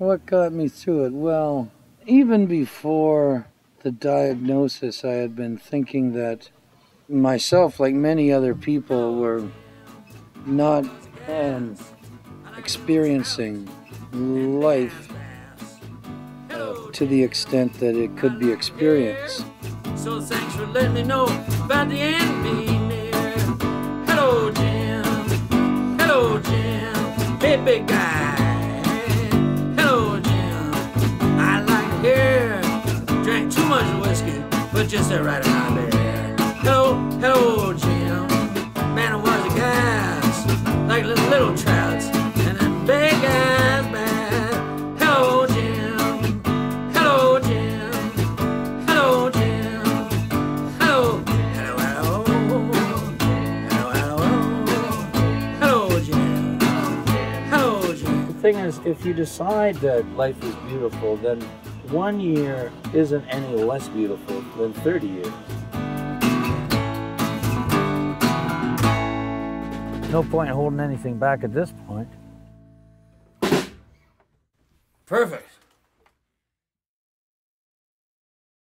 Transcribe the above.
what got me through it? Well, even before the diagnosis, I had been thinking that myself, like many other people, were not um, experiencing life uh, to the extent that it could be experienced. So thanks for letting me know about the end being near. Hello, Jim. Hello, Jim. Big guy. Whiskey, but just a right around there. Hello, hello, Jim. Man, it was a gas. Like little, little trouts. And then big ass bad. Hello, Jim. Hello, Jim. Hello, Jim. Hello. Hello, hello. Hello, hello. Hello, Jim. Hello, Jim. The thing is, if you decide that life is beautiful, then one year isn't any less beautiful than 30 years. No point in holding anything back at this point. Perfect.